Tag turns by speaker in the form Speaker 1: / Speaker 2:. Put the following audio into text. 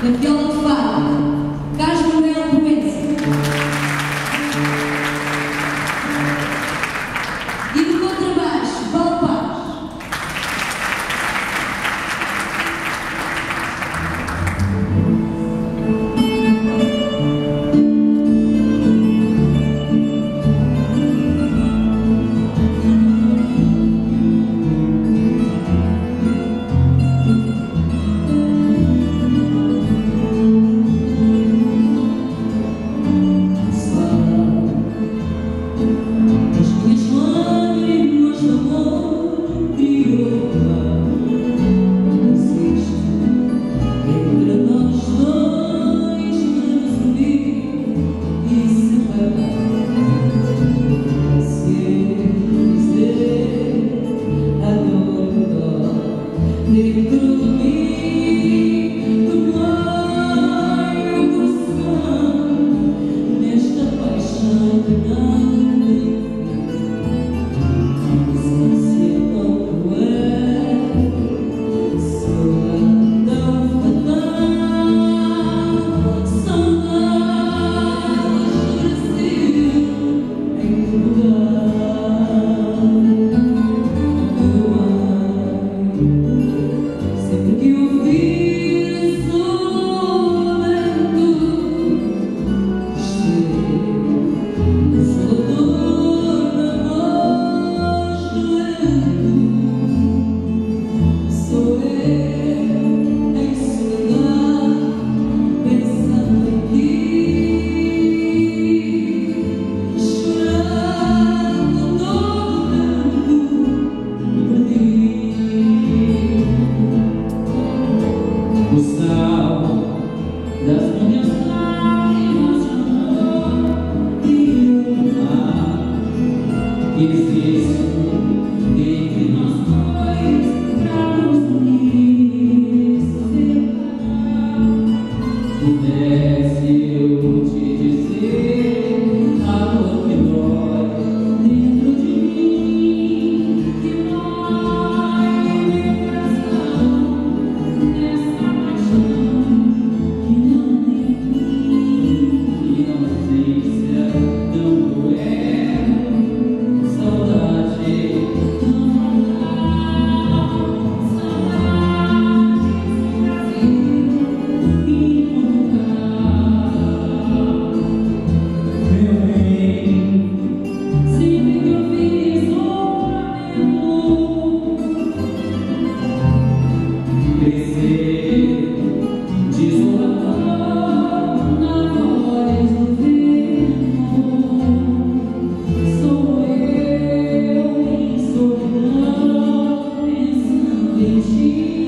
Speaker 1: da viola de
Speaker 2: Pudesse eu